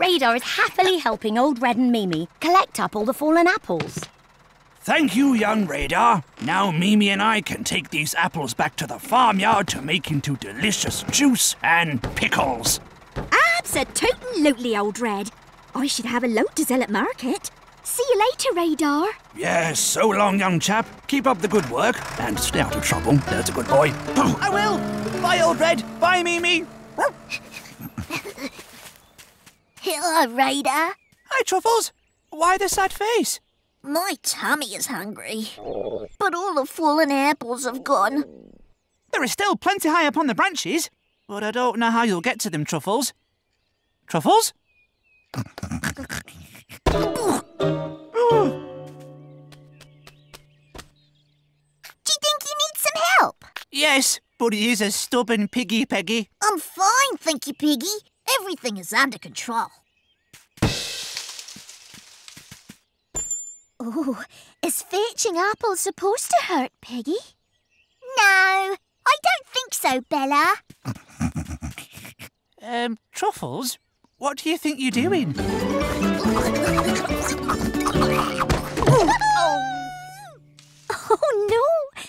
Radar is happily helping Old Red and Mimi collect up all the fallen apples. Thank you, young Radar. Now Mimi and I can take these apples back to the farmyard to make into delicious juice and pickles. Absolutely, Old Red. I should have a load to sell at market. See you later, Radar. Yes, so long, young chap. Keep up the good work and stay out of trouble. There's a good boy. I will. Bye, Old Red. Bye, Mimi. Hello, Radar. Hi, Truffles. Why the sad face? My tummy is hungry, but all the fallen apples have gone. There are still plenty high up on the branches, but I don't know how you'll get to them, Truffles. Truffles? Do you think you need some help? Yes, but he is a stubborn piggy, Peggy. I'm fine, thank you, Piggy. Everything is under control. Oh, is fetching apples supposed to hurt, Peggy? No, I don't think so, Bella. Um, Truffles, what do you think you're doing? Oh no!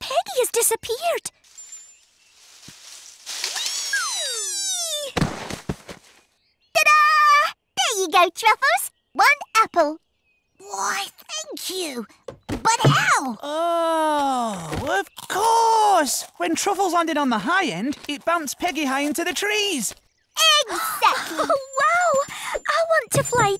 Peggy has disappeared. Ta-da! There you go, Truffles. One apple. Why, thank you. But how? Oh, of course! When Truffles landed on the high end, it bounced Peggy high into the trees. Exactly. Oh wow! I want to fly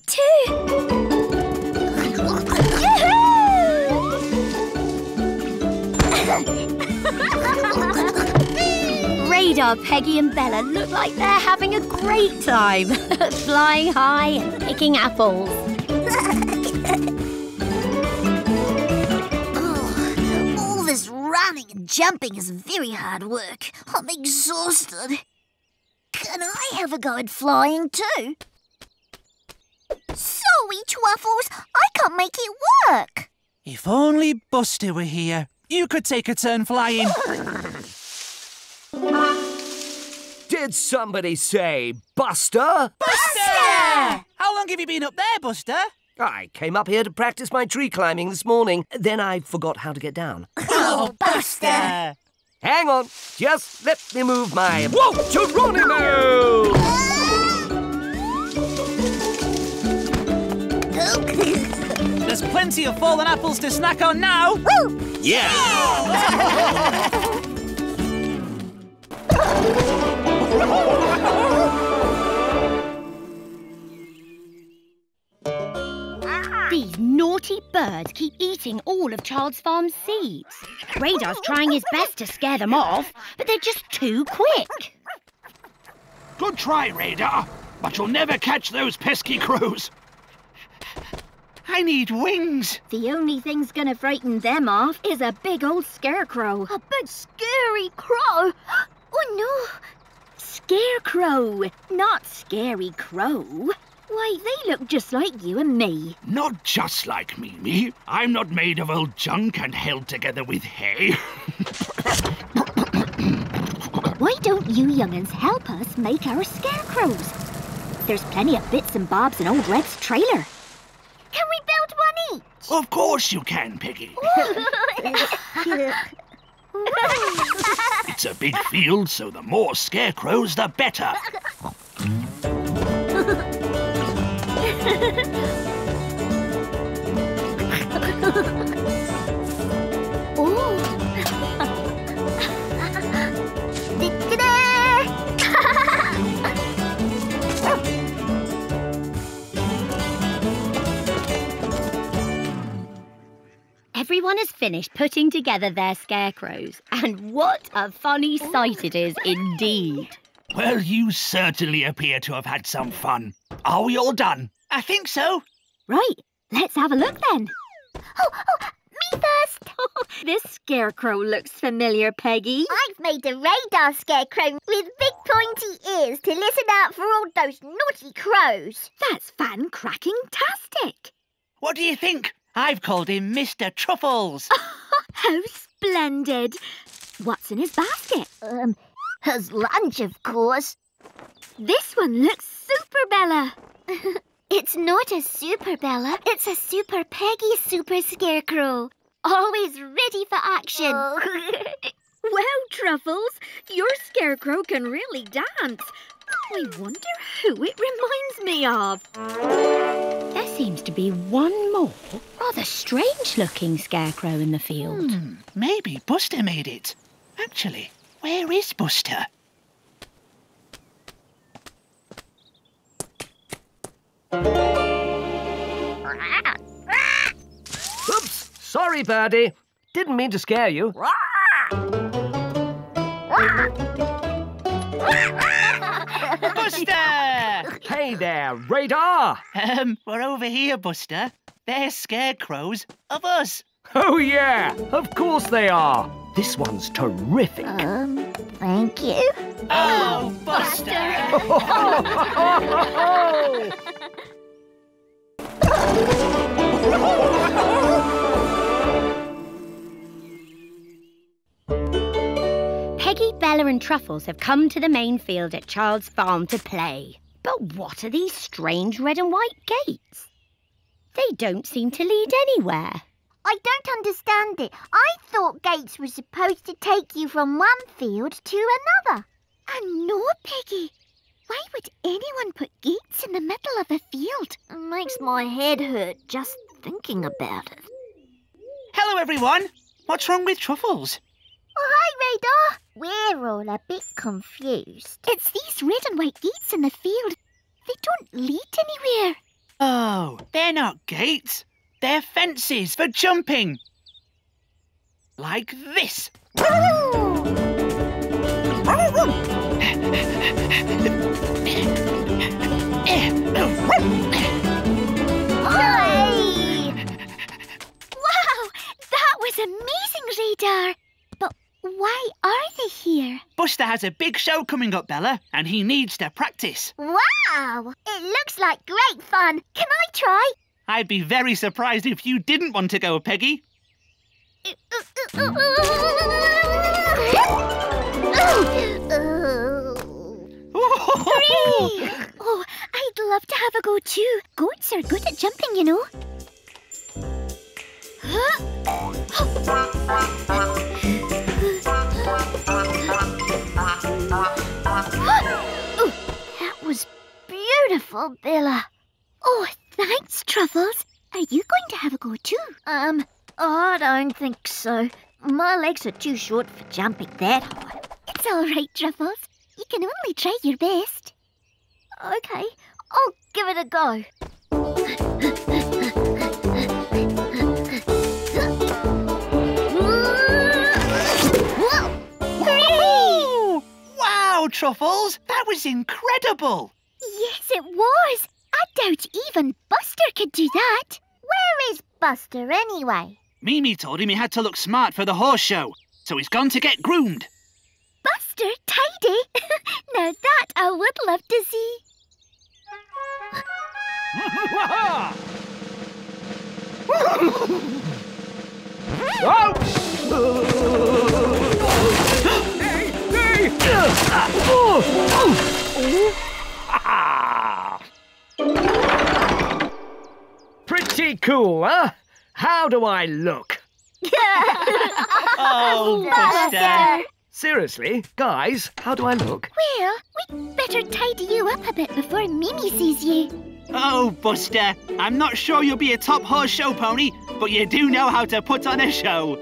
too. Radar, Peggy and Bella look like they're having a great time, flying high and picking apples. Oh, all this running and jumping is very hard work. I'm exhausted. Can I have a go at flying too? Sorry, Truffles. I can't make it work. If only Buster were here, you could take a turn flying. Did somebody say Buster? Buster! How long have you been up there, Buster? I came up here to practice my tree climbing this morning. Then I forgot how to get down. Oh, Buster! Hang on, just let me move my. Whoa, Geronimo! There's plenty of fallen apples to snack on now. Yeah! These naughty birds keep eating all of Child's Farm's seeds. Radar's trying his best to scare them off, but they're just too quick. Good try, Radar, but you'll never catch those pesky crows. I need wings. The only thing's gonna frighten them off is a big old scarecrow. A big scary crow. Oh no! Scarecrow, not scary crow. Why, they look just like you and me. Not just like Mimi. I'm not made of old junk and held together with hay. Why don't you young'uns help us make our scarecrows? There's plenty of bits and bobs in old Red's trailer. Can we build one each? of course you can, Peggy. It's a big field, so the more scarecrows, the better. Everyone has finished putting together their scarecrows, and what a funny sight it is indeed. Well, you certainly appear to have had some fun. Are we all done? I think so. Right, let's have a look then. Oh, oh, me first. this scarecrow looks familiar, Peggy. I've made a radar scarecrow with big pointy ears to listen out for all those naughty crows. That's fan-cracking-tastic. What do you think? I've called him Mr. Truffles. How splendid. What's in his basket? Um, his lunch, of course. This one looks super, Bella. It's not a super Bella, it's a super Peggy super scarecrow. Always ready for action. Well, Truffles, your scarecrow can really dance. I wonder who it reminds me of. There seems to be one more rather strange-looking scarecrow in the field. Hmm, maybe Buster made it. Actually, where is Buster? Oops, sorry, Birdie. Didn't mean to scare you. Buster! Hey there, Radar! um, we're over here, Buster. They're scarecrows of us. Oh, yeah, of course they are. This one's terrific. um, thank you. Oh, Buster! Peggy, Bella and Truffles have come to the main field at Child's Farm to play. But what are these strange red and white gates? They don't seem to lead anywhere. I don't understand it. I thought gates were supposed to take you from one field to another. And no, Peggy. Why would anyone put gates in the middle of a field? It makes my head hurt just thinking about it. Hello, everyone. What's wrong with Truffles? Oh, hi, Radar. We're all a bit confused. It's these red and white gates in the field. They don't lead anywhere. Oh, they're not gates. They're fences for jumping. Like this. Hi! Wow, that was amazing, Radar. Why are they here? Buster has a big show coming up, Bella, and he needs to practice. Wow! It looks like great fun. Can I try? I'd be very surprised if you didn't want to go, Peggy. Oh, I'd love to have a go too. Goats are good at jumping, you know. Oh, beautiful, Bella. Oh, thanks, Truffles. Are you going to have a go too? Um, I don't think so. My legs are too short for jumping that high. It's all right, Truffles. You can only try your best. Okay, I'll give it a go. Whoa! Woohoo! Wow, Truffles, that was incredible. Yes, it was. I doubt even Buster could do that. Where is Buster anyway? Mimi told him he had to look smart for the horse show, so he's gone to get groomed. Buster tidy. now that I would love to see. Oh, oh! Pretty cool, huh? How do I look? Oh, oh Buster. Seriously, guys, how do I look? Well, we'd better tidy you up a bit before Mimi sees you. Oh, Buster, I'm not sure you'll be a top horse show pony, but you do know how to put on a show.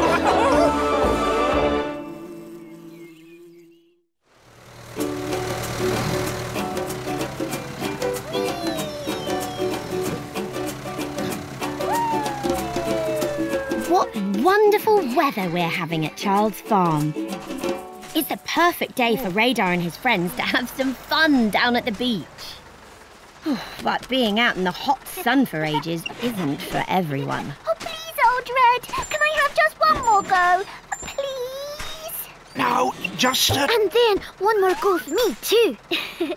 What wonderful weather we're having at Child's Farm. It's the perfect day for Radar and his friends to have some fun down at the beach. but being out in the hot sun for ages isn't for everyone. Oh, please, Old Red. Can I have just one more go? Please? No, just uh, And then one more go for me, too.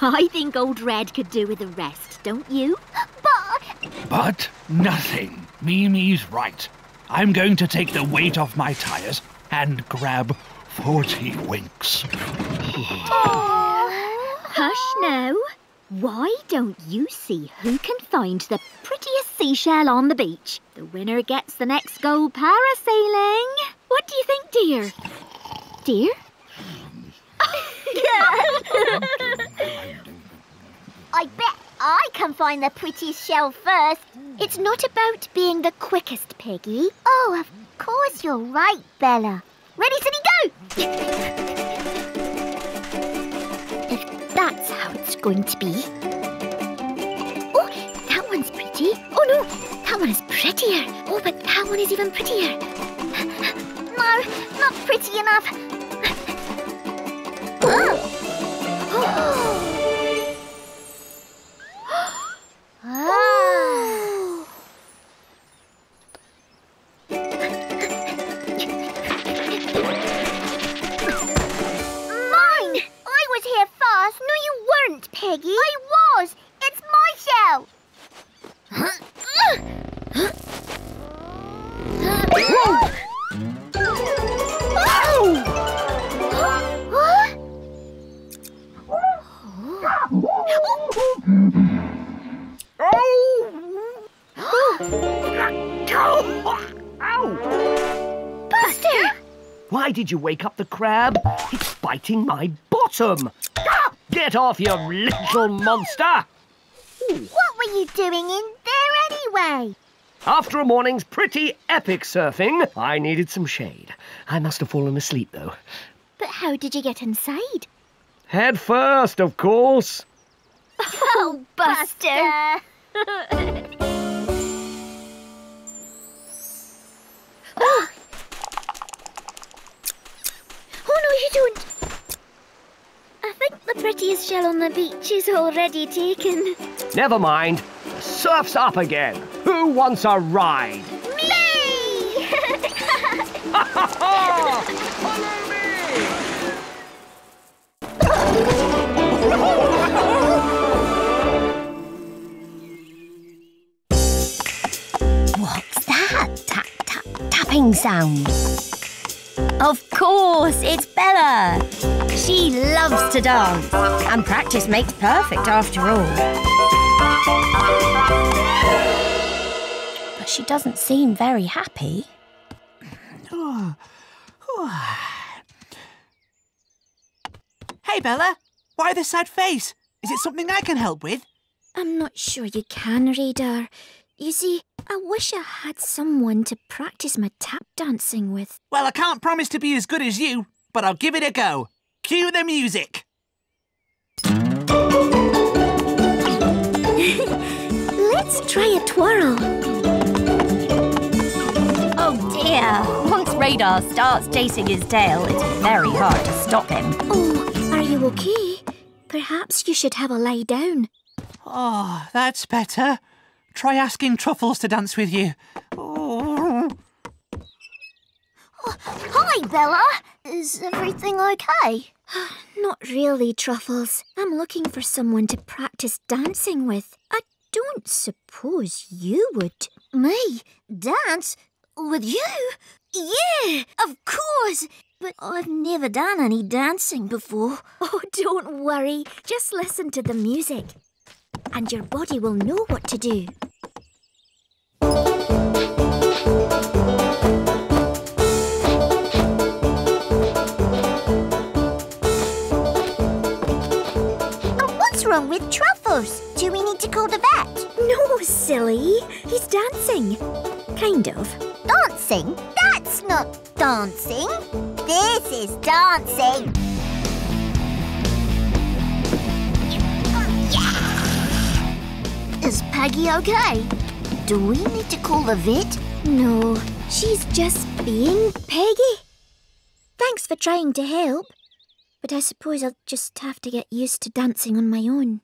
I think Old Red could do with a rest, don't you? But But nothing. Mimi's right. I'm going to take the weight off my tires and grab 40 winks. Hush now. Why don't you see who can find the prettiest seashell on the beach? The winner gets the next gold parasailing. What do you think, dear? Dear? I bet I can find the prettiest shell first. It's not about being the quickest, Peggy. Oh, of course you're right, Bella. Ready, steady, go! if that's how it's going to be. Oh, that one's pretty. Oh no, that one is prettier. Oh, but that one is even prettier. No, not pretty enough. Oh. oh. Mine! I was here first. No, you weren't, Peggy. I was. It's my shell. Buster! Why did you wake up the crab? It's biting my bottom. Get off, you little monster! What were you doing in there anyway? After a morning's pretty epic surfing, I needed some shade. I must have fallen asleep, though. But how did you get inside? Head first, of course. Oh, Buster! oh no, you don't! I think the prettiest shell on the beach is already taken. Never mind. The surf's up again. Who wants a ride? Me! Follow me! Tapping sound. Of course, it's Bella. She loves to dance, and practice makes perfect after all. But she doesn't seem very happy. Hey, Bella. Why the sad face? Is it something I can help with? I'm not sure you can, Radar. You see, I wish I had someone to practice my tap dancing with. Well, I can't promise to be as good as you, but I'll give it a go. Cue the music. Let's try a twirl. Oh dear! Once Radar starts chasing his tail, it's very hard to stop him. Oh, are you okay? Perhaps you should have a lie down. Oh, that's better. Try asking Truffles to dance with you. Oh. Hi, Bella. Is everything okay? Not really, Truffles. I'm looking for someone to practice dancing with. I don't suppose you would. Me? Dance? With you? Yeah, of course. But I've never done any dancing before. Oh, don't worry. Just listen to the music. And your body will know what to do. Oh, what's wrong with Truffles? Do we need to call the vet? No, silly. He's dancing. Kind of. Dancing? That's not dancing. This is dancing. Is Peggy okay? Do we need to call the vet? No, she's just being Peggy. Thanks for trying to help. But I suppose I'll just have to get used to dancing on my own.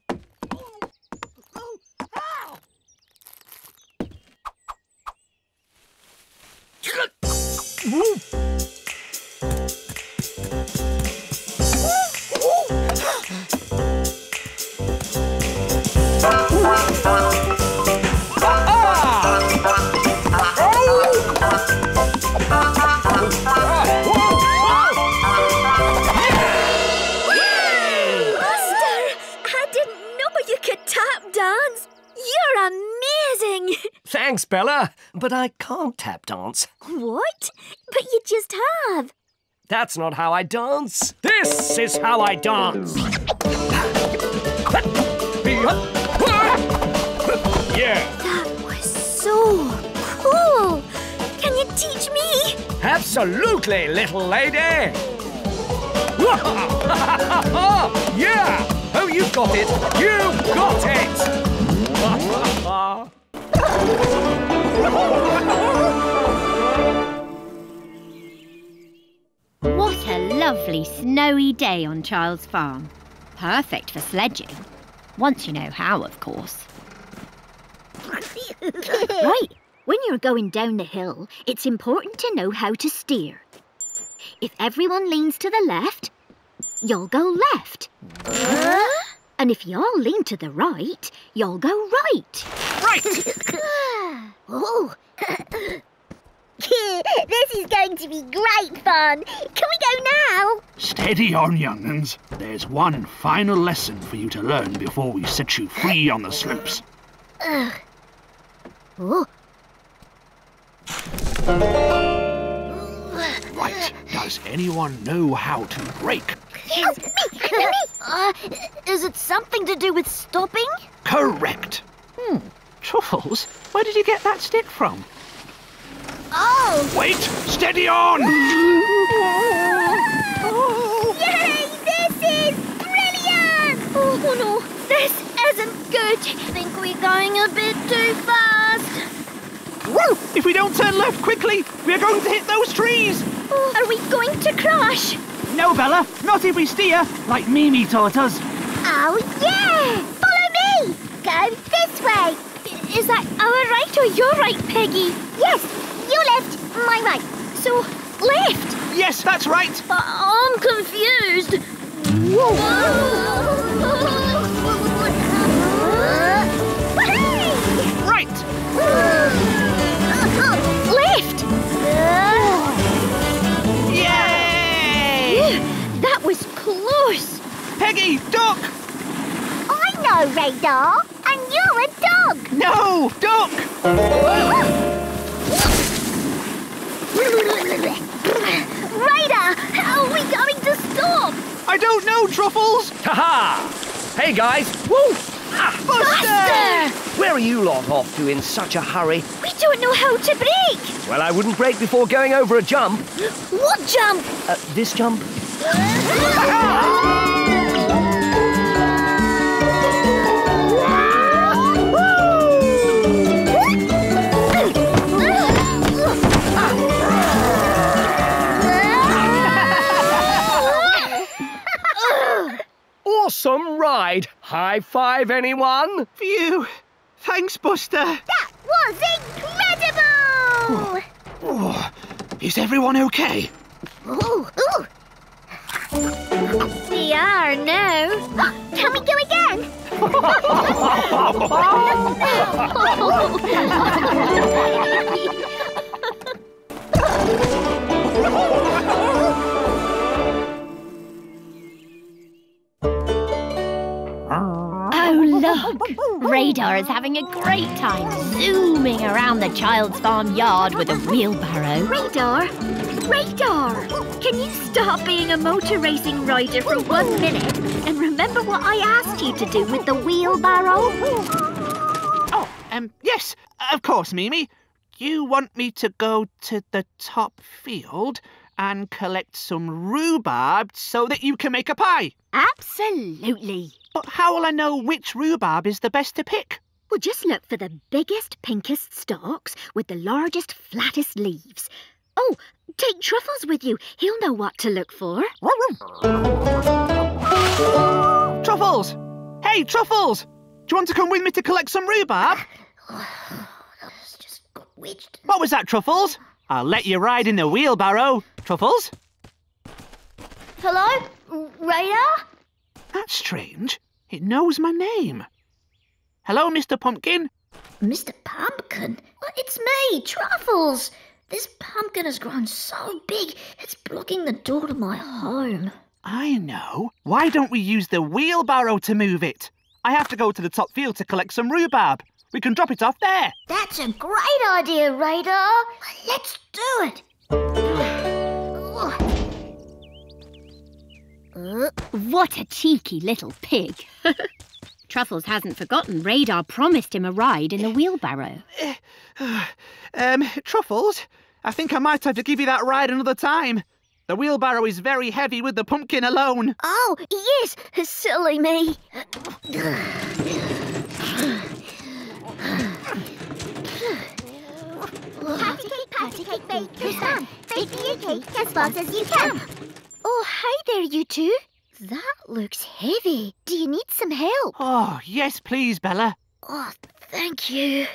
Thanks, Bella, but I can't tap dance. What? But you just have. That's not how I dance. This is how I dance. Yeah, That was so cool. Can you teach me? absolutely, little lady. yeah. Oh, you got it. You got it. What a lovely snowy day on Child's Farm. Perfect for sledging. Once you know how, of course. Right. When you're going down the hill, it's important to know how to steer. If everyone leans to the left, you'll go left. And if you all lean to the right, you'll go right. Right! Oh. this is going to be great fun. Can we go now? Steady on, young'uns. There's one final lesson for you to learn before we set you free on the slopes. Oh, Right. Does anyone know how to brake? uh, is it something to do with stopping? Correct. Hmm. Truffles, where did you get that stick from? Oh! Wait! Steady on! Yay! This is brilliant! Oh no, this isn't good. I Think we're going a bit too fast. Woo! If we don't turn left quickly, we're going to hit those trees. Oh, are we going to crash? No, Bella, not if we steer, like Mimi taught us. Oh, yeah! Follow me! Go this way. Is that our right or your right, Peggy? Yes, you left, my right. So, left. Yes, that's right. Uh, I'm confused. Right. Peggy, duck! I know, Radar, and you're a dog. No, duck! Radar, how are we going to stop? I don't know, Truffles. Ha-ha! Hey guys! Woo! Ah, Buster! where are you lot off to in such a hurry? We don't know how to brake. Well, I wouldn't brake before going over a jump. What jump? Uh, this jump? Awesome ride! High five, anyone? Phew. Thanks, Buster. That was incredible! Oh, is everyone okay? Ooh, ooh. We are now. Oh, can we go again? Oh, look! Radar is having a great time zooming around the Child's Farm yard with a wheelbarrow. Radar. Radar. Can you stop being a motor racing rider for one minute and remember what I asked you to do with the wheelbarrow? Oh, um, yes, of course, Mimi. You want me to go to the top field and collect some rhubarb so that you can make a pie. Absolutely. But how will I know which rhubarb is the best to pick? Well, just look for the biggest, pinkest stalks with the largest, flattest leaves. Oh, take Truffles with you. He'll know what to look for. Truffles! Hey, Truffles! Do you want to come with me to collect some rhubarb? It's just got wedged. What was that, Truffles? I'll let you ride in the wheelbarrow. Truffles? Hello? Radar? That's strange. It knows my name. Hello, Mr. Pumpkin. Mr. Pumpkin? Well, it's me, Truffles. This pumpkin has grown so big, it's blocking the door to my home. I know. Why don't we use the wheelbarrow to move it? I have to go to the top field to collect some rhubarb. We can drop it off there. That's a great idea, Radar. Let's do it. Uh, What a cheeky little pig. Truffles hasn't forgotten Radar promised him a ride in the wheelbarrow. Um, Truffles, I think I might have to give you that ride another time. The wheelbarrow is very heavy with the pumpkin alone. Oh, yes, silly me. Patty cake, patty cake, bake your son. Bake me a cake as fast as you can. Oh, hi there, you two. That looks heavy. Do you need some help? Oh, yes, please, Bella. Oh, thank you.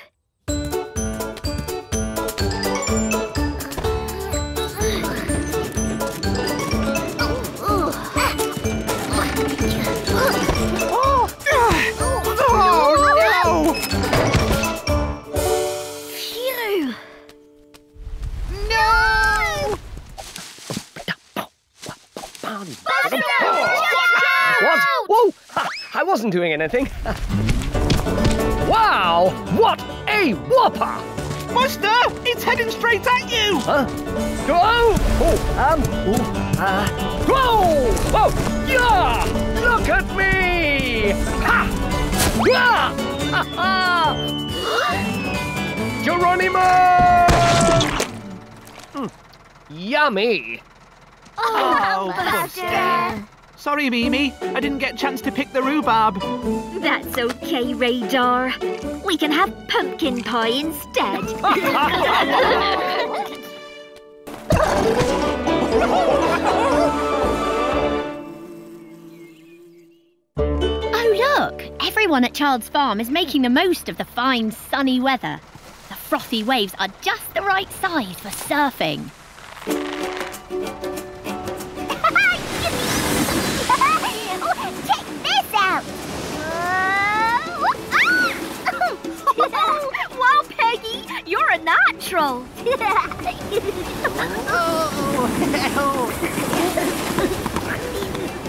I wasn't doing anything. wow! What a whopper! Buster, it's heading straight at you! Huh? Whoa! Oh, um, oh, uh, whoa! Whoa! Yeah! Look at me! Ha! Yeah! Ha ha! Geronimo! Mm, Yummy! Oh, Buster. Sorry, Mimi. I didn't get a chance to pick the rhubarb. That's okay, Radar. We can have pumpkin pie instead. Oh, look! Everyone at Child's Farm is making the most of the fine sunny weather. The frothy waves are just the right size for surfing. wow, Peggy, you're a natural. Oh.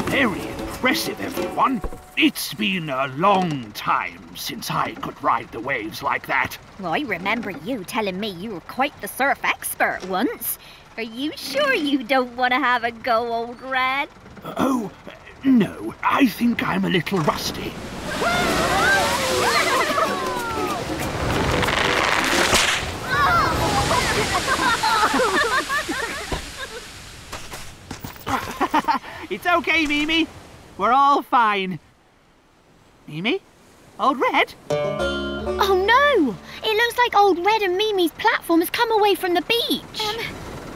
Very impressive, everyone. It's been a long time since I could ride the waves like that. Well, I remember you telling me you were quite the surf expert once. Are you sure you don't want to have a go, old Red? Oh, no, I think I'm a little rusty. It's okay, Mimi. We're all fine. Mimi? Old Red? Oh no! It looks like old Red and Mimi's platform has come away from the beach. Um,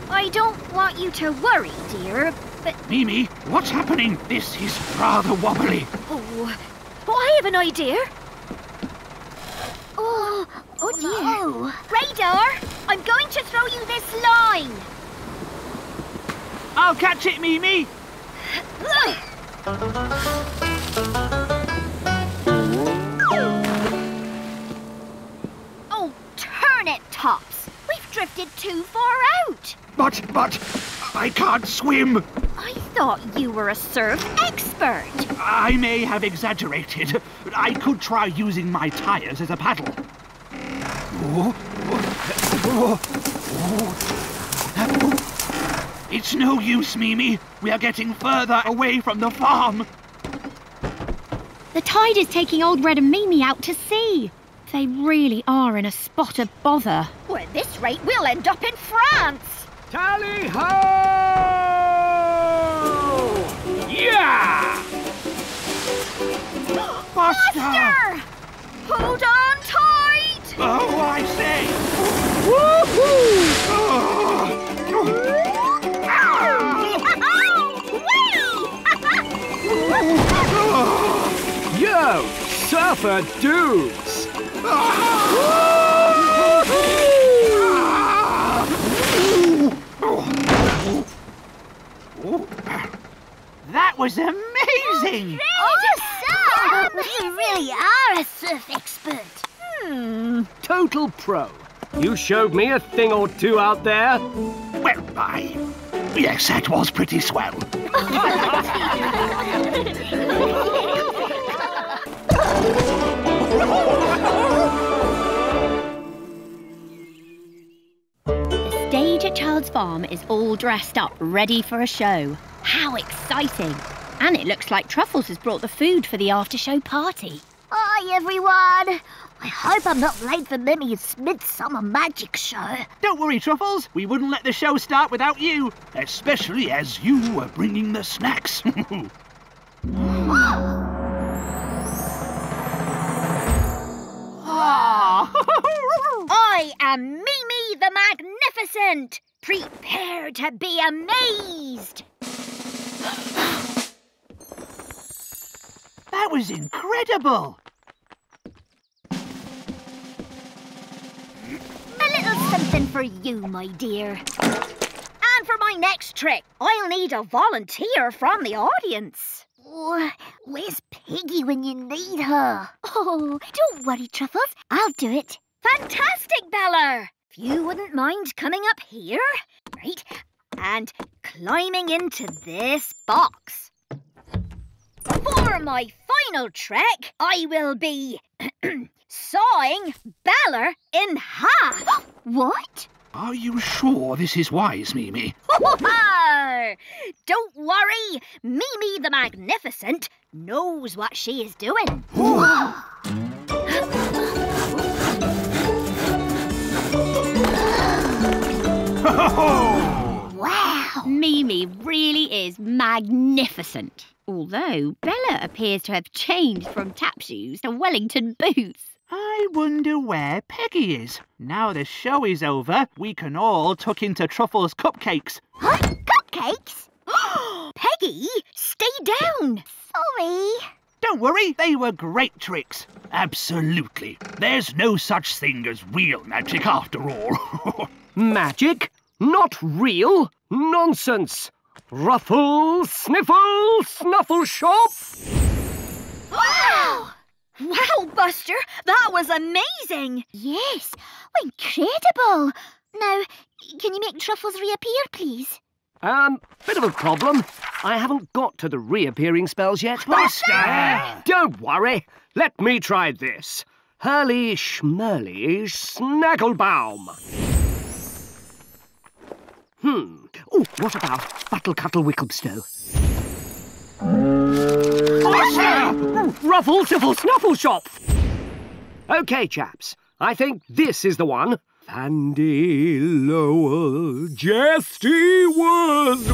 I don't want you to worry, dear, but Mimi, what's happening? This is rather wobbly. oh, oh I have an idea. Oh, oh dear. Radar, I'm going to throw you this line. I'll catch it, Mimi. Oh, turn it, Tops. We've drifted too far out. But, but, I can't swim. I thought you were a surf expert. I may have exaggerated. I could try using my tires as a paddle. It's no use, Mimi. We are getting further away from the farm. The tide is taking old Red and Mimi out to sea. They really are in a spot of bother. Well, at this rate, we'll end up in France. Tally ho! Yeah! Buster! Buster! Hold on Oh, I say! Woohoo! Yo, surfer dudes! That was amazing! Awesome! You really are a surf expert. Total pro. You showed me a thing or two out there. Well, I. Yes, that was pretty swell. The stage at Child's Farm is all dressed up, ready for a show. How exciting! And it looks like Truffles has brought the food for the after show party. Hi, everyone. I hope I'm not late for Mimi's Midsummer Magic Show. Don't worry, Truffles. We wouldn't let the show start without you. Especially as you were bringing the snacks. I am Mimi the Magnificent. Prepare to be amazed. That was incredible. A little something for you, my dear. And for my next trick, I'll need a volunteer from the audience. Oh, where's Piggy when you need her? Oh, don't worry, Truffles. I'll do it. Fantastic, Bella! If you wouldn't mind coming up here, right, and climbing into this box. For my final trick, I will be sawing Bella in half. What? Are you sure this is wise, Mimi? Don't worry, Mimi the Magnificent knows what she is doing. Wow. Mimi really is magnificent. Although Bella appears to have changed from tap shoes to Wellington boots. I wonder where Peggy is. Now the show is over, we can all tuck into Truffles' cupcakes. Huh? Cupcakes? Peggy, stay down. Sorry. Don't worry, they were great tricks. Absolutely. There's no such thing as real magic after all. Magic? Not real? Nonsense! Ruffle, sniffle, snuffle shop! Wow! Wow, Buster, that was amazing. Yes. Incredible. Now, can you make Truffles reappear, please? Um, bit of a problem. I haven't got to the reappearing spells yet. Buster! Don't worry. Let me try this. Hurly Schmurly Snagglebaum. Hmm. Oh, what about Buttle Cuttle Wickelstow? Ruffle Tiffle Snuffle Shop! OK, chaps. I think this is the one. Vandy Lowell Jesty Wuzzle.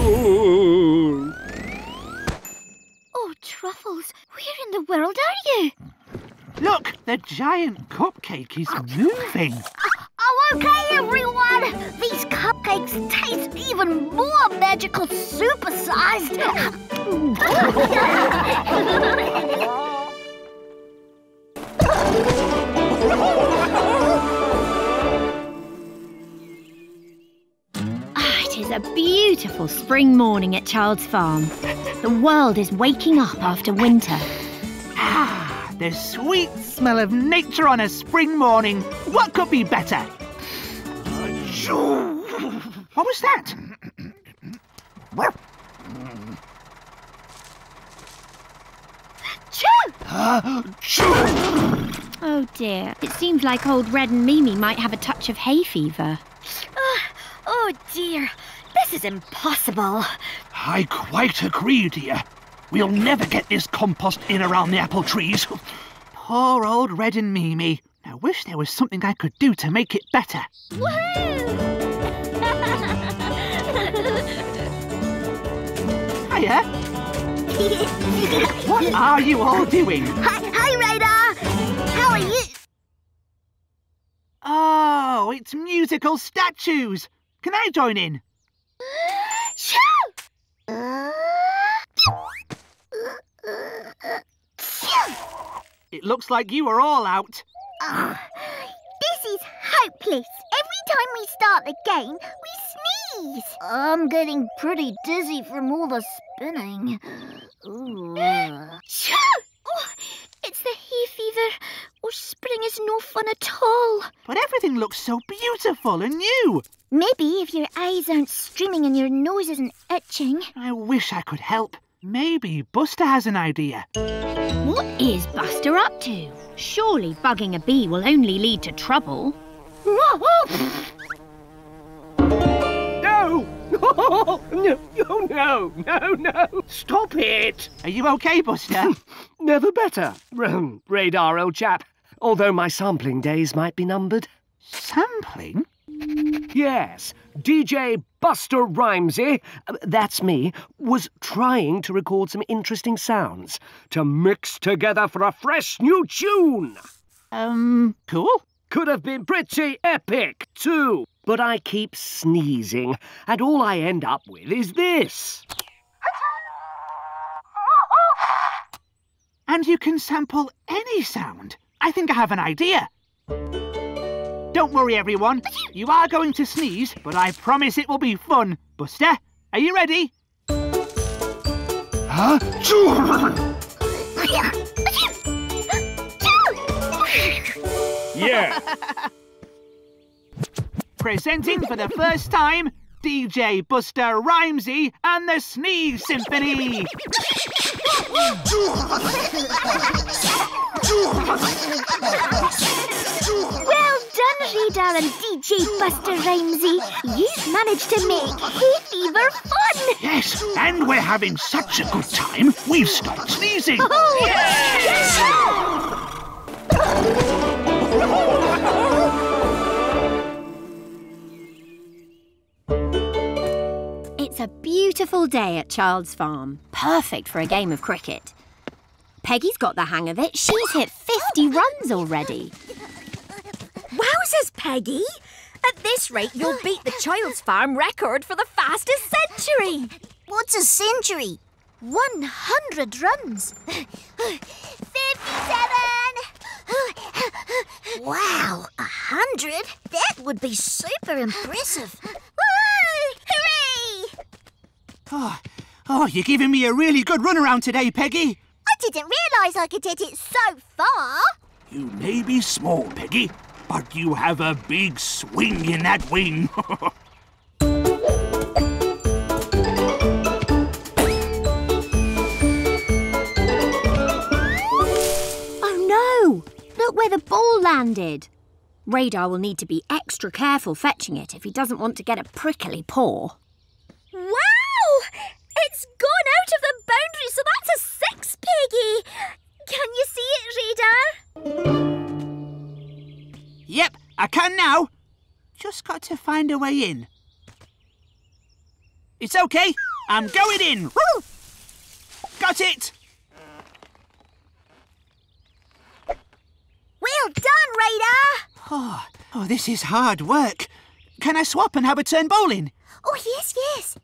Oh, Truffles, where in the world are you? Look, the giant cupcake is moving. Oh, okay, everyone. These cupcakes taste even more magical supersized. Ah, it is a beautiful spring morning at Child's Farm. The world is waking up after winter. Ah, the sweet smell of nature on a spring morning. What could be better? What was that? Uh, oh dear, it seems like old Red and Mimi might have a touch of hay fever. Oh dear, this is impossible. I quite agree, dear. We'll never get this compost in around the apple trees. Poor old Red and Mimi. I wish there was something I could do to make it better. Hiya. What are you all doing? hi, hi, Radar. How are you? Oh, it's musical statues. Can I join in? It looks like you are all out. This is hopeless. Every time we start the game, we sneeze. I'm getting pretty dizzy from all the spinning. Ooh. Oh, it's the hay fever. Oh, spring is no fun at all. But everything looks so beautiful and new. Maybe if your eyes aren't streaming and your nose isn't itching. I wish I could help. Maybe Buster has an idea. What is Buster up to? Surely bugging a bee will only lead to trouble. No! no, no, no, no, no! Stop it! Are you okay, Buster? Never better, radar, old chap. Although my sampling days might be numbered. Sampling? Yes, DJ Buster Rhymesy, uh, that's me, was trying to record some interesting sounds to mix together for a fresh new tune. Um, cool. Could have been pretty epic, too. But I keep sneezing, and all I end up with is this. And you can sample any sound. I think I have an idea. Don't worry, everyone. You are going to sneeze, but I promise it will be fun. Buster, are you ready? Huh? Yeah. Presenting for the first time, DJ Buster Rhymesy and the Sneeze Symphony. Well done, Radar and DJ Buster Rhymesy. You've managed to make hay fever fun. Yes, and we're having such a good time, we've stopped sneezing. Oh, oh, it's a beautiful day at Child's Farm. Perfect for a game of cricket. Peggy's got the hang of it. She's hit 50 runs already. Wowzers, Peggy! At this rate, you'll beat the Child's Farm record for the fastest century. What's a century? 100 runs. 57! wow, a hundred? That would be super impressive. Hooray! Oh, oh, you're giving me a really good run around today, Peggy. I didn't realise I could hit it so far. You may be small, Peggy, but you have a big swing in that wing. Oh no! Look where the ball landed. Radar will need to be extra careful fetching it if he doesn't want to get a prickly paw. Wow! It's gone out of the boundary, so that's a six, Peggy. Can you see it, Radar? Yep, I can now. Just got to find a way in. It's okay. I'm going in. Woo! Got it. Well done, Radar. Oh, oh, this is hard work. Can I swap and have a turn bowling? Oh, yes, yes.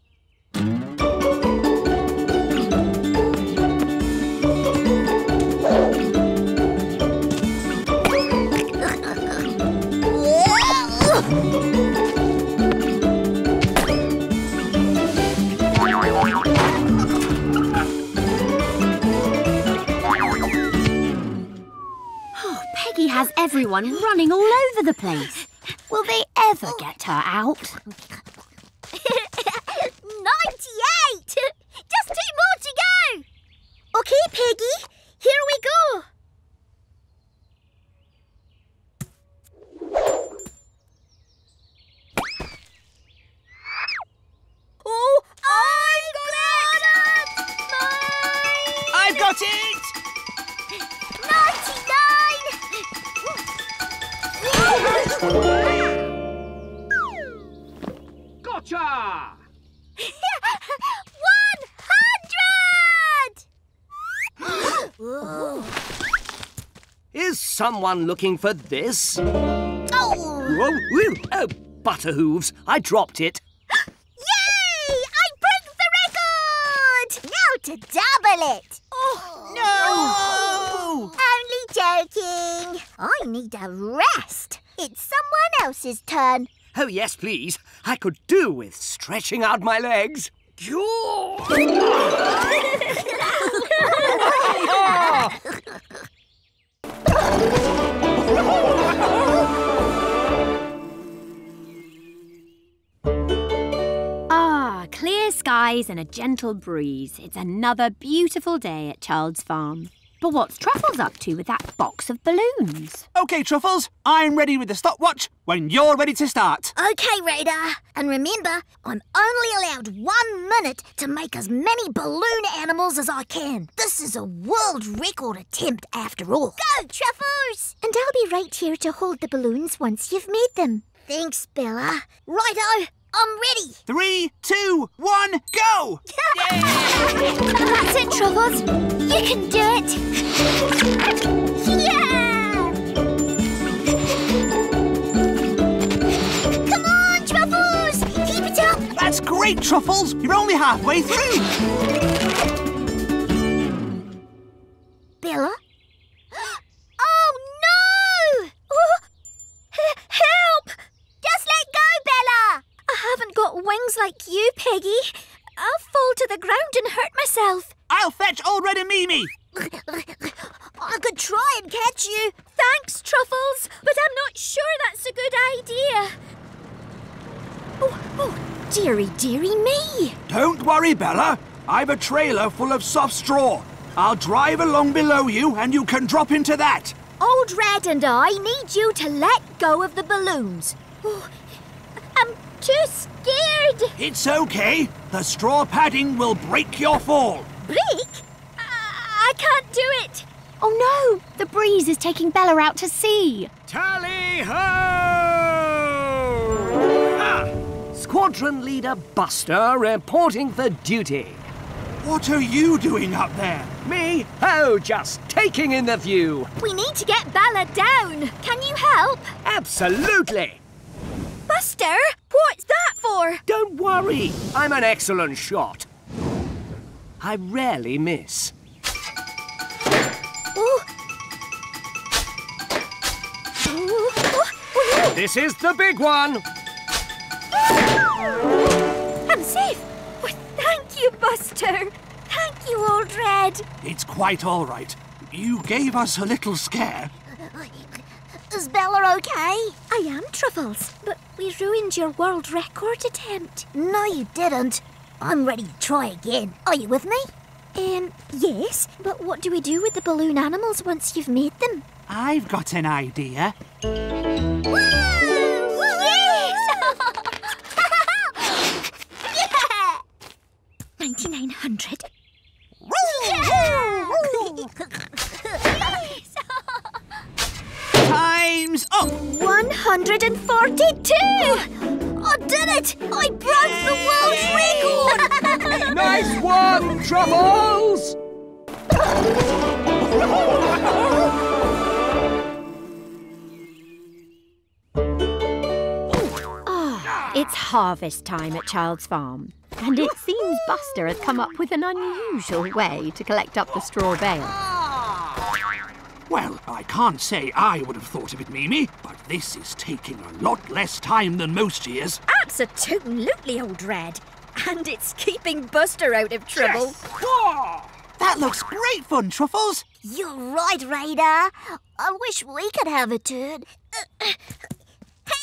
Has everyone running all over the place. Will they ever get her out? 98! Just two more to go! Okay, Peggy, here we go. Oh, I've I've got it. 99! Someone looking for this? Oh! Whoa, whew. Oh, Butterhooves, I dropped it. Yay! I broke the record! Now to double it. Oh no! Only joking. I need a rest. It's someone else's turn. Oh, yes, please. I could do with stretching out my legs. Ah, clear skies and a gentle breeze. It's another beautiful day at Child's Farm. But what's Truffles up to with that box of balloons? OK, Truffles, I'm ready with the stopwatch when you're ready to start. Okay, Radar. And remember, I'm only allowed one minute to make as many balloon animals as I can. This is a world record attempt after all. Go, Truffles! And I'll be right here to hold the balloons once you've made them. Thanks, Bella. Righto, I'm ready. Three, two, one, go! That's it, Truffles. You can do it. Yeah! Come on, Truffles! Keep it up! That's great, Truffles. You're only halfway through. Bella? Oh, no! Oh, help! Just let go, Bella! I haven't got wings like you, Peggy. I'll fall to the ground and hurt myself. I'll fetch old Red and Mimi. I could try and catch you. Thanks, Truffles, but I'm not sure that's a good idea. Oh, oh, dearie, dearie me. Don't worry, Bella. I've a trailer full of soft straw. I'll drive along below you and you can drop into that. Old Red and I need you to let go of the balloons. Oh, I'm too scared. It's okay. The straw padding will break your fall. Break? I, I can't do it. Oh no! The breeze is taking Bella out to sea. Tally ho! Ah, Squadron Leader Buster reporting for duty. What are you doing up there? Me? Oh, just taking in the view. We need to get Bella down. Can you help? Absolutely. Buster, what's that for? Don't worry, I'm an excellent shot. I rarely miss. Oh. Oh, oh, oh, This is the big one. I'm safe. Oh, thank you, Buster. Thank you, Old Red. It's quite all right. You gave us a little scare. Uh, uh, Is Bella okay? I am Truffles, but we ruined your world record attempt. No, you didn't. I'm ready to try again. Are you with me? Um, yes, but what do we do with the balloon animals once you've made them? I've got an idea. yeah! 9900. Time's up. 142! I did it! I broke the world record! Nice one, Truffles! Ah, it's harvest time at Child's Farm. And it seems Buster has come up with an unusual way to collect up the straw bale. Well, I can't say I would have thought of it, Mimi, but this is taking a lot less time than most years. Absolutely, Old Red. And it's keeping Buster out of trouble. Yes. That looks great fun, Truffles. You're right, Radar. I wish we could have a turn. Uh, hey,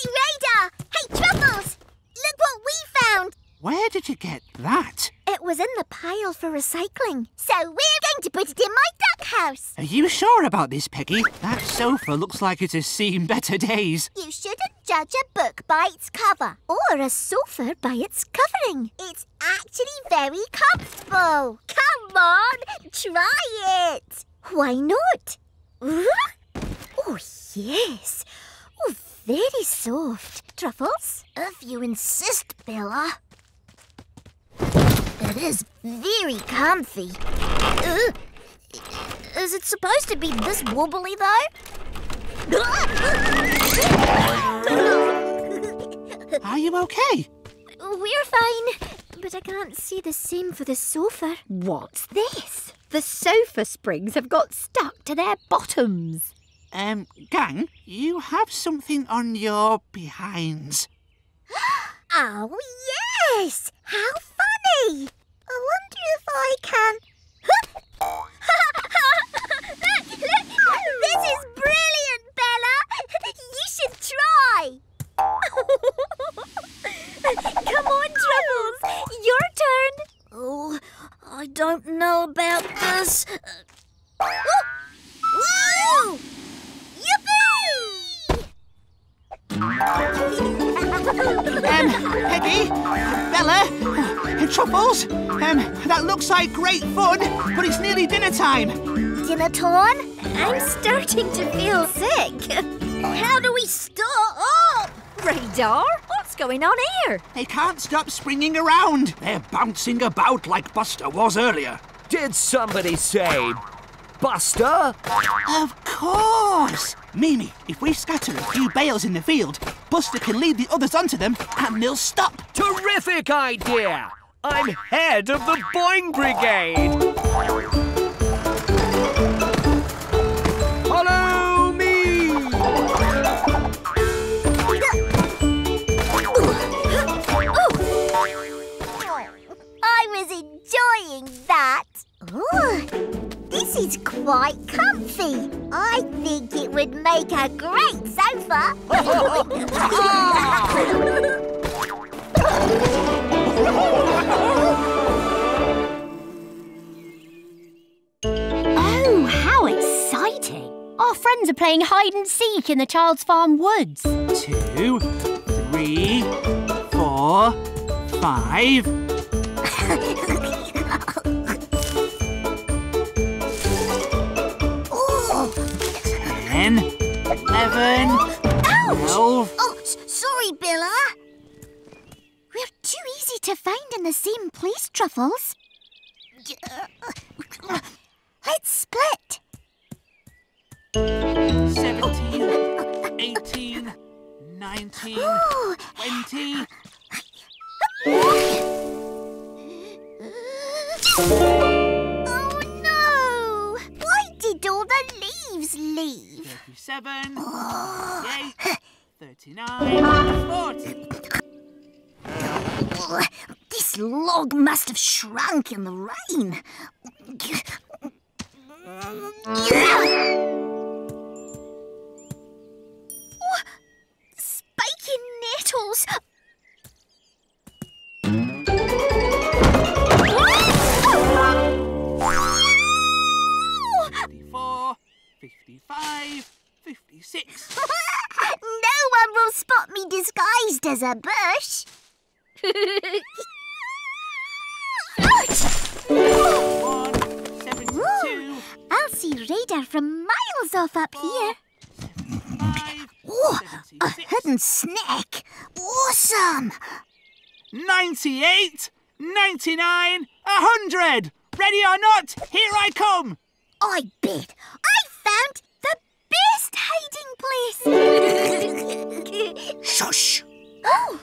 Radar! Hey, Truffles! Look what we found! Where did you get that? It was in the pile for recycling. So we're going to put it in my duck house. Are you sure about this, Peggy? That sofa looks like it has seen better days. You shouldn't judge a book by its cover. Or a sofa by its covering. It's actually very comfortable. Come on, try it. Why not? Oh, yes. Oh, very soft. Truffles? If you insist, Bella. It is very comfy. Uh, is it supposed to be this wobbly, though? Are you okay? We're fine, but I can't see the same for the sofa. What's this? The sofa springs have got stuck to their bottoms. Um, gang, you have something on your behinds. Oh, yes! How funny! I wonder if I can. this is brilliant, Bella! You should try! Come on, Truffles. Your turn. Oh, I don't know about this. Oh! Woo! Yippee! Um, Peggy, Bella, Truffles, um, that looks like great fun, but it's nearly dinner time. Dinner time? I'm starting to feel sick. How do we start up? Radar, what's going on here? They can't stop springing around. They're bouncing about like Buster was earlier. Did somebody say Buster? Of course! Mimi, if we scatter a few bales in the field, Buster can lead the others onto them and they'll stop. Terrific idea! I'm head of the Boing Brigade! Follow me! I was enjoying that. Ooh, this is quite comfy. I think it would make a great sofa. Oh, how exciting! Our friends are playing hide and seek in the Child's Farm woods. Two, three, four, five. Ten, eleven, twelve. Oh, sorry, Billa. We're too easy to find in the same place, Truffles. Let's split. 17, 18, 19, 20. Oh no! Why did all the leaves leave? 37, 38, 39, 40. This log must have shrunk in the rain. Spiky nettles. 54, 55, 56. no one will spot me disguised as a bush. One, 72, I'll see radar from miles off up here. 5, Oh, a 76, hidden snack. Awesome. 98, 99, 100. Ready or not, here I come. I bet I found the best hiding place. Shush! oh.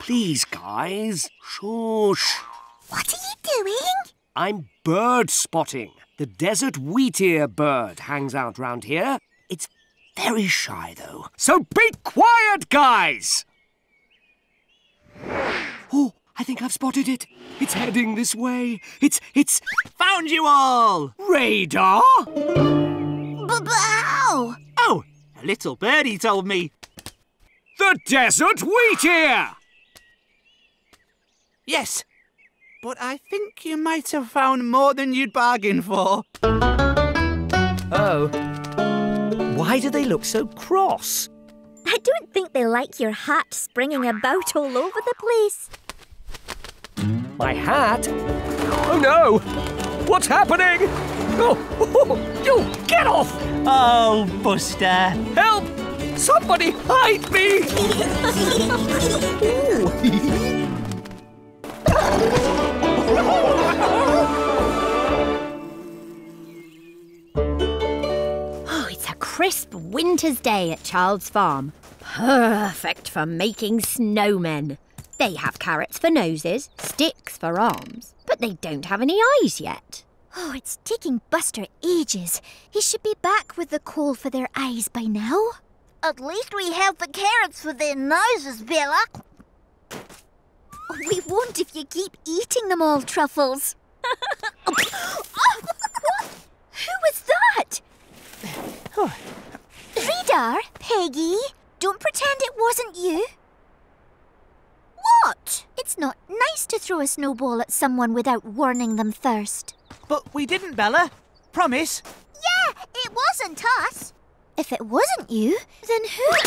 Please, guys, shush. What are you doing? I'm bird spotting. The desert wheatear bird hangs out round here. It's very shy, though. So be quiet, guys! Oh, I think I've spotted it. It's heading this way. It's, it's Found you all. radar. Bow! Oh, a little birdie told me. The desert wheatear. Yes, but I think you might have found more than you'd bargained for. Oh. Why do they look so cross? I don't think they like your hat springing about all over the place. My hat? Oh no! What's happening? Oh, you get off! Oh, Buster. Help! Somebody hide me! oh, it's a crisp winter's day at Child's Farm. Perfect for making snowmen. They have carrots for noses, sticks for arms, but they don't have any eyes yet. Oh, it's taking Buster ages. He should be back with the coal for their eyes by now. At least we have the carrots for their noses, Bella. We won't if you keep eating them all, Truffles. Who was that? Radar, Peggy, don't pretend it wasn't you. What? It's not nice to throw a snowball at someone without warning them first. But we didn't, Bella. Promise. Yeah, it wasn't us. If it wasn't you, then who?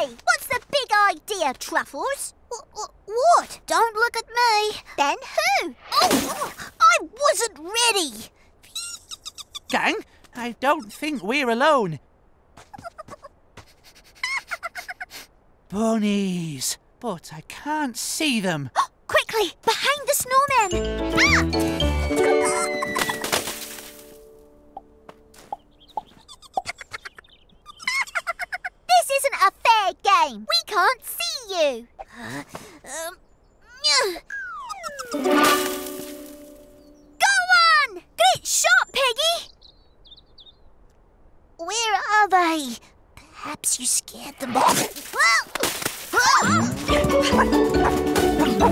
Hey, what's the big idea, Truffles? What? Don't look at me. Then who? Oh, I wasn't ready. Gang, I don't think we're alone. Bunnies. But I can't see them. Quickly, behind the snowman! This isn't a fair game. We can't see you. Um, Go on! Great shot, Peggy! Where are they? Perhaps you scared them off.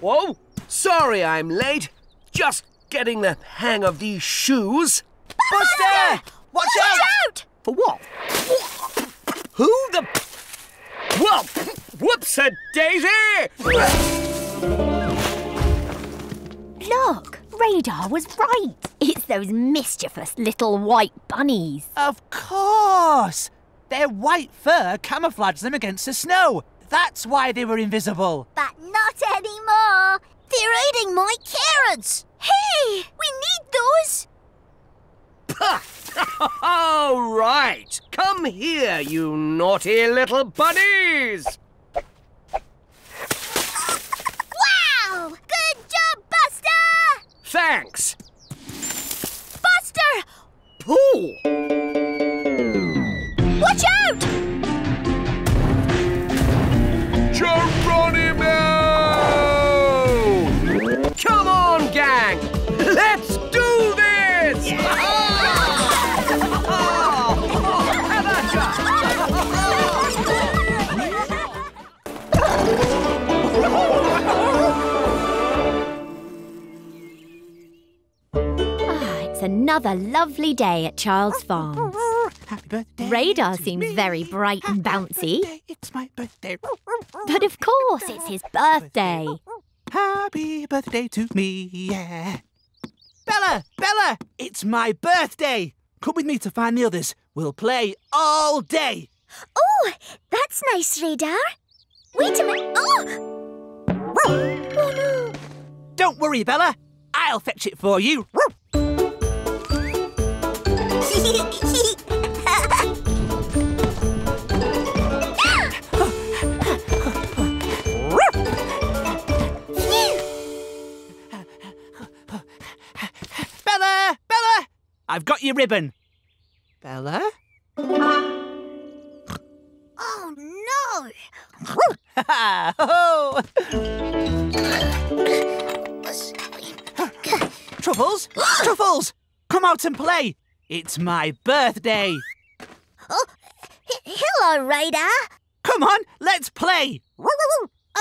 Whoa! Sorry I'm late. Just getting the hang of these shoes. Buster! Watch out! For what? Who the... Well, whoops a daisy! Look, Radar was right. It's those mischievous little white bunnies. Of course! Their white fur camouflaged them against the snow. That's why they were invisible. But not anymore. They're eating my carrots. Hey, we need those. All right. Come here, you naughty little bunnies. Wow! Good job, Buster! Thanks. Buster! Pull. Watch out! Geronimo! Another lovely day at Child's Farm. Happy birthday. Radar seems me. very bright and bouncy. Birthday, It's my birthday. But of course, it's his birthday. Happy birthday to me, yeah. Bella! Bella! It's my birthday! Come with me to find the others. We'll play all day. Oh, that's nice, Radar. Wait a minute. Oh! Oh no! Don't worry, Bella. I'll fetch it for you. Bella! Bella! I've got your ribbon. Bella? Oh no! Oh. Truffles! Truffles! Come out and play! It's my birthday! Oh, hello, Radar. Come on, let's play!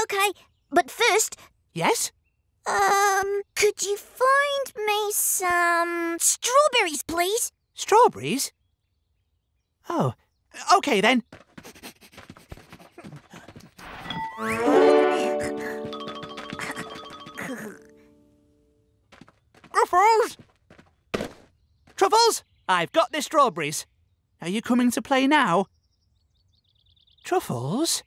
Okay, but first, Yes? um, could you find me some strawberries, please? Strawberries? Oh, okay then. Truffles! Truffles, I've got the strawberries. Are you coming to play now? Truffles?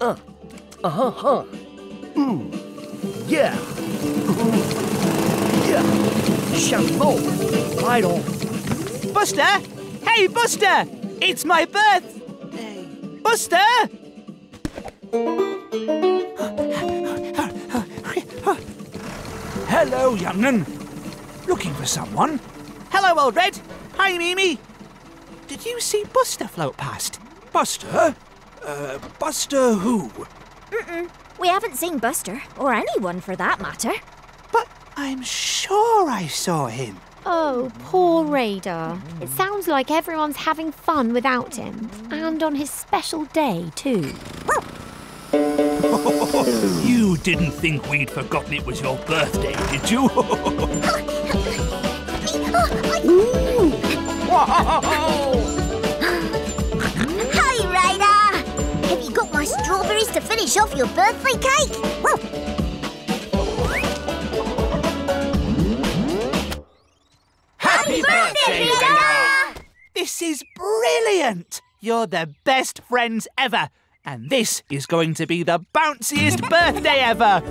Uh, uh huh, huh. Yeah. Yeah. Shampoo. Right on. Buster! Hey, Buster! It's my birthday! Buster! Hello, young'un. Looking for someone? Hello, Old Red. Hi, Mimi. Did you see Buster float past? Buster? Uh, Buster who? Mm-mm. We haven't seen Buster, or anyone for that matter. But I'm sure I saw him. Oh, poor Radar. It sounds like everyone's having fun without him. And on his special day, too. you didn't think we'd forgotten it was your birthday, did you? Hey, Radar! Have you got my strawberries to finish off your birthday cake? Is brilliant! You're the best friends ever. And this is going to be the bounciest birthday ever!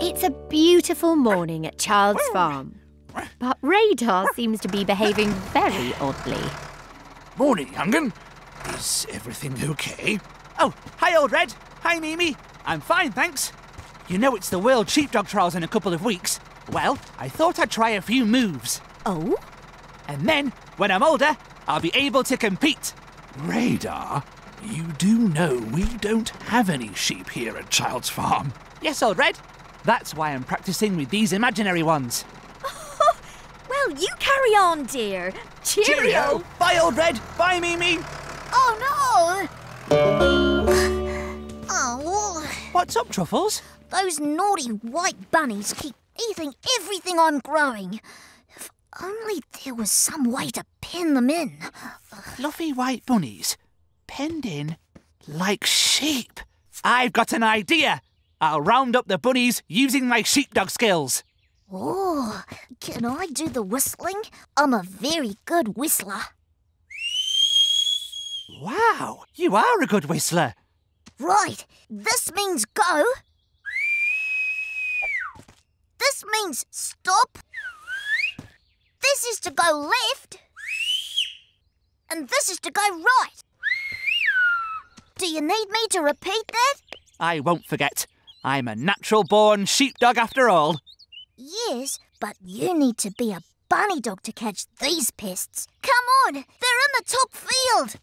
It's a beautiful morning at Child's Farm. But Radar seems to be behaving very oddly. Morning, young'un. Is everything okay? Oh, hi, Old Red. Hi, Mimi. I'm fine, thanks. You know it's the World Sheepdog Trials in a couple of weeks. Well, I thought I'd try a few moves. Oh? And then, when I'm older, I'll be able to compete. Radar, you do know we don't have any sheep here at Child's Farm. Yes, Old Red. That's why I'm practicing with these imaginary ones. Well, you carry on, dear. Cheerio. Bye, Old Red. Bye, Mimi. Oh no! Oh, What's up, Truffles? those naughty white bunnies keep eating everything I'm growing. If only there was some way to pin them in. Fluffy white bunnies, penned in like sheep. I've got an idea. I'll round up the bunnies using my sheepdog skills. Oh, can I do the whistling? I'm a very good whistler. Wow, you are a good whistler. Right, this means go. This means stop. This is to go left. And this is to go right. Do you need me to repeat that? I won't forget. I'm a natural born sheepdog after all. Yes, but you need to be a bunny dog to catch these pests. Come on, they're in the top field.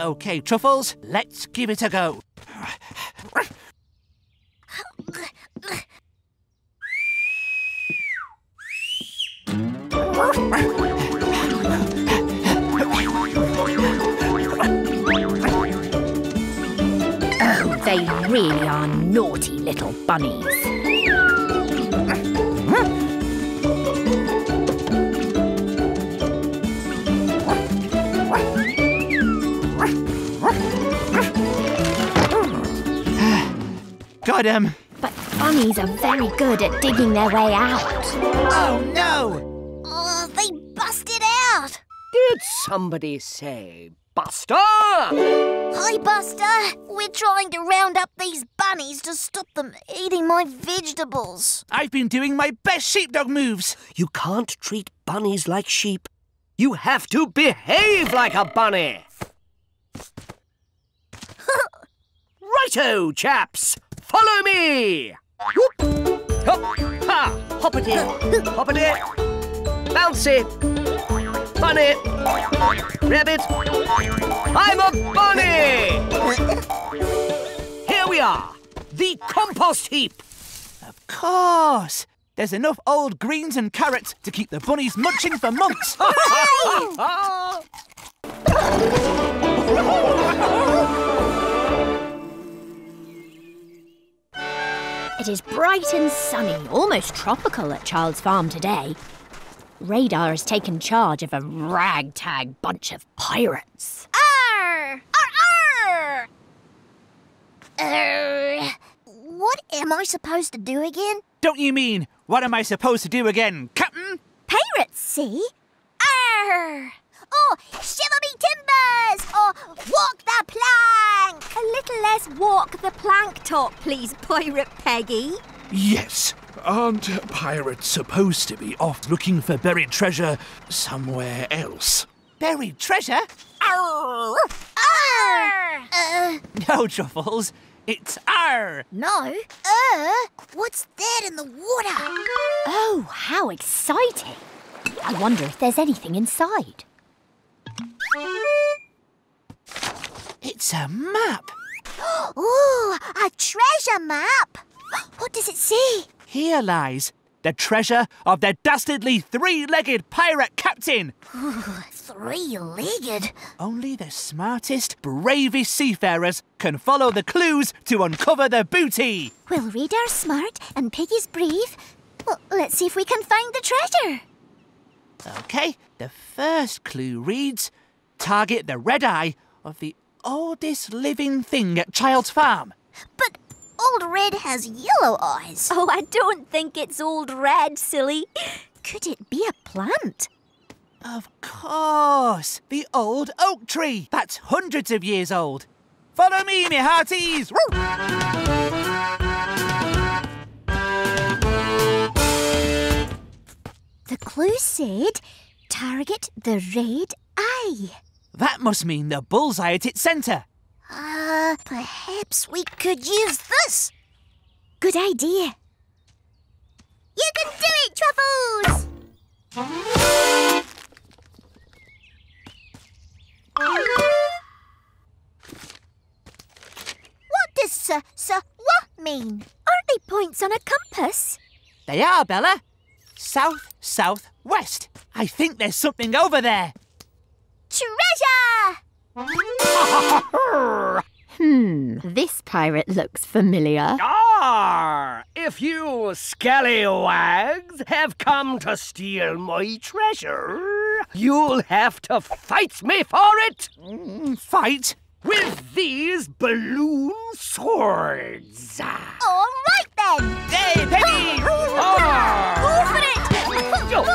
Okay, Truffles, let's give it a go. Oh, they really are naughty little bunnies. Got him. Um, but bunnies are very good at digging their way out. Oh no! Oh, they busted out. Did somebody say Buster? Hi, Buster. We're trying to round up these bunnies to stop them eating my vegetables. I've been doing my best sheepdog moves. You can't treat bunnies like sheep. You have to behave like a bunny. Righto, chaps. Follow me. Whoop. Hop. Ha. Hoppity. Hoppity. Bouncy. Bunny. Rabbit. I'm a bunny. Here we are. The compost heap. Of course. There's enough old greens and carrots to keep the bunnies munching for months. It is bright and sunny, almost tropical at Child's Farm today. Radar has taken charge of a ragtag bunch of pirates. Arr! Arr! Arr! Arr! What am I supposed to do again? Don't you mean, what am I supposed to do again, Captain? Pirates, see? Arr! Oh, shiver me timbers! Or walk the plank! A little less walk the plank talk, please, Pirate Peggy. Yes. Aren't pirates supposed to be off looking for buried treasure somewhere else? Buried treasure? Arr! Arr! Uh, No, Truffles. It's R. no. Uh, what's that in the water? Oh, how exciting! I wonder if there's anything inside. It's a map. Ooh, a treasure map. What does it say? Here lies the treasure of the dastardly three-legged pirate captain. Three-legged. Only the smartest, bravest seafarers can follow the clues to uncover the booty. Well, Radar's smart and Peggy's brave. Well, let's see if we can find the treasure. Okay, the first clue reads Target the red eye of the oldest living thing at Child's Farm. But Old Red has yellow eyes. Oh, I don't think it's old red, silly. Could it be a plant? Of course, the old oak tree. That's hundreds of years old. Follow me, me hearties. The clue said, target the red eye. That must mean the bullseye at its centre. Uh, perhaps we could use this. Good idea. You can do it, Truffles! What does sir, sir, what mean? Aren't they points on a compass? They are, Bella. South, south, west. I think there's something over there. Treasure! Hmm, this pirate looks familiar. Arr! If you scallywags have come to steal my treasure, you'll have to fight me for it Fight? with these balloon swords. All right then. Hey, Peggy! Arr! Go for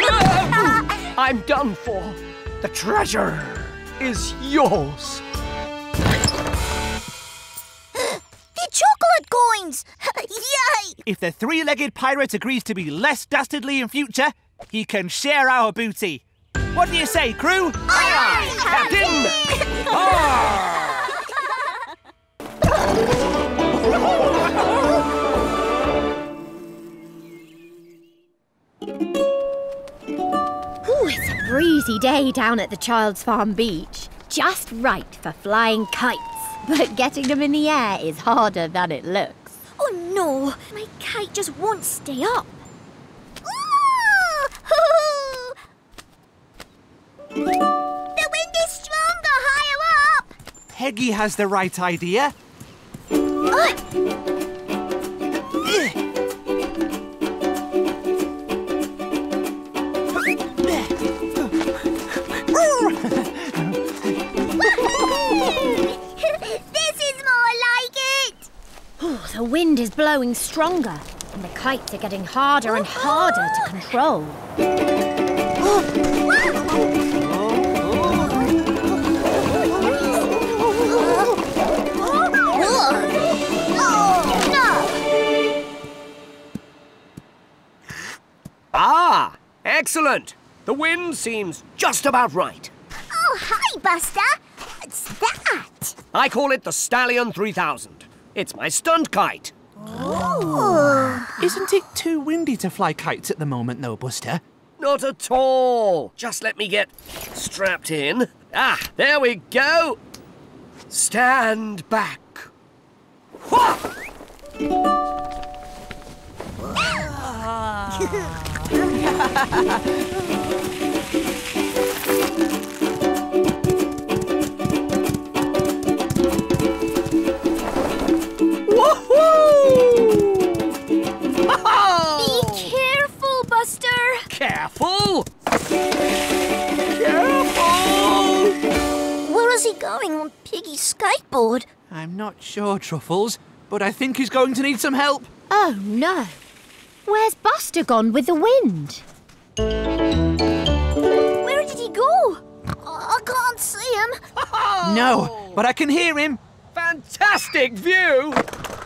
it! I'm done for. The treasure is yours. The chocolate coins! Yay! If the three-legged pirate agrees to be less dastardly in future, he can share our booty. What do you say, crew? Aye, Captain! Ooh, it's a breezy day down at the Child's Farm beach. Just right for flying kites. But getting them in the air is harder than it looks. Oh no, my kite just won't stay up. The wind is stronger higher up! Peggy has the right idea. this the wind is blowing stronger, and the kites are getting harder and harder to control. Ah, excellent. The wind seems just about right. Oh, hi, Buster! What's that? I call it the Stallion 3000. It's my stunt kite. Isn't it too windy to fly kites at the moment, though, Buster? Not at all. Just let me get strapped in. Ah, there we go. Stand back. Woo! Oh! Be careful, Buster! Careful? Careful! Where is he going on Peggy's skateboard? I'm not sure, Truffles, but I think he's going to need some help. Oh, no. Where's Buster gone with the wind? Where did he go? I can't see him. no, but I can hear him. Fantastic view!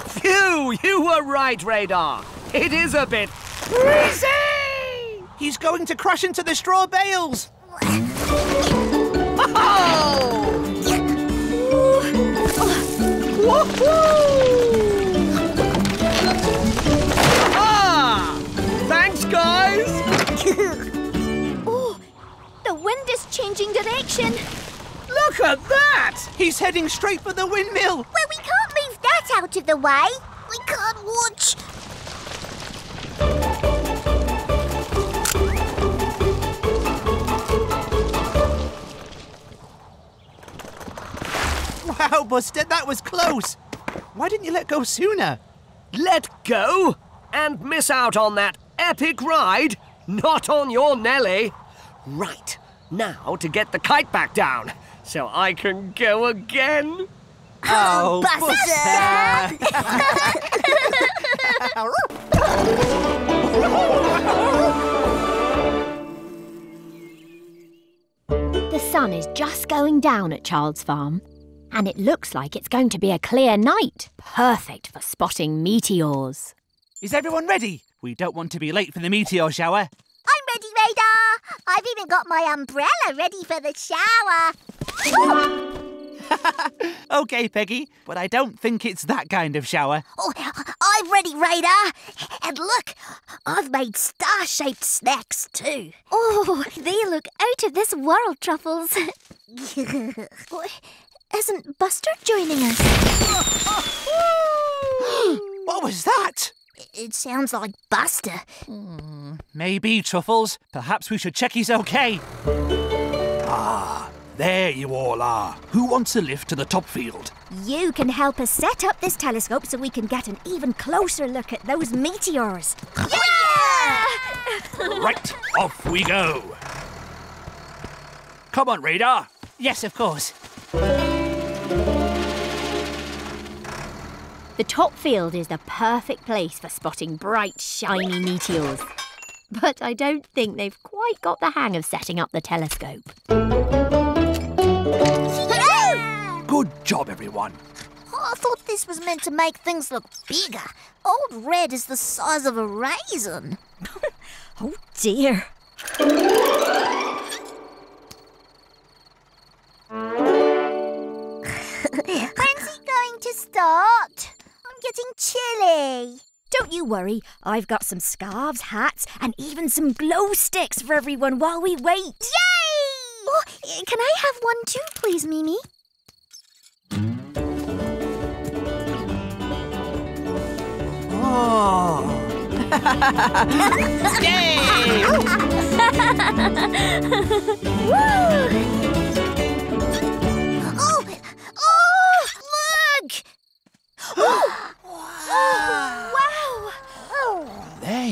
Phew, you were right, Radar. It is a bit freezing! He's going to crash into the straw bales. Oh! Ah! Thanks, guys! Oh, the wind is changing direction. Look at that! He's heading straight for the windmill. Well, we can't leave that out of the way. We can't watch. Wow, Buster, that was close. Why didn't you let go sooner? Let go and miss out on that epic ride? Not on your Nelly. Right, now to get the kite back down so I can go again. Oh, Buster! The sun is just going down at Child's Farm, and it looks like it's going to be a clear night. Perfect for spotting meteors. Is everyone ready? We don't want to be late for the meteor shower. I'm ready, Radar. I've even got my umbrella ready for the shower. Okay, Peggy, but I don't think it's that kind of shower. Oh, I'm ready, Radar. And look, I've made star-shaped snacks too. Oh, they look out of this world, Truffles. Isn't Buster joining us? What was that? It sounds like Buster. Maybe, Truffles. Perhaps we should check he's okay. Ah, there you all are. Who wants a lift to the top field? You can help us set up this telescope so we can get an even closer look at those meteors. Yeah! Right, off we go. Come on, Radar. Yes, of course. The top field is the perfect place for spotting bright, shiny meteors. But I don't think they've quite got the hang of setting up the telescope. Good job, everyone. Oh, I thought this was meant to make things look bigger. Old Red is the size of a raisin. Oh dear. When's he going to start? Getting chilly. Don't you worry, I've got some scarves, hats, and even some glow sticks for everyone while we wait. Yay! Oh, can I have one too, please, Mimi? Oh. Oh! Oh! Look! Oh!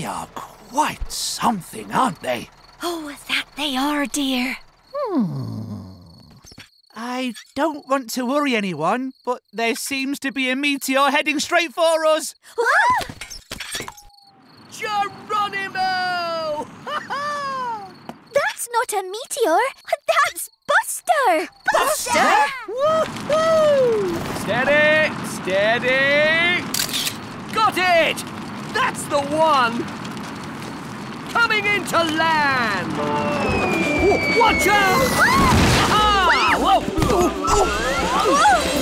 They are quite something, aren't they? Oh, that they are, dear. Hmm. I don't want to worry anyone, but there seems to be a meteor heading straight for us. Geronimo! That's not a meteor. That's Buster. Buster? Steady, steady. Got it! That's the one! Coming into land! Whoa, watch out! Ah! Whoa!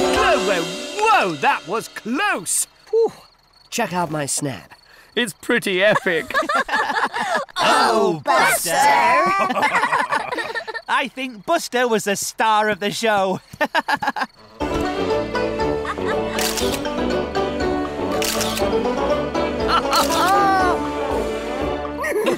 Whoa, whoa, whoa, that was close! Whew. Check out my snap. It's pretty epic. Oh, Buster! I think Buster was the star of the show.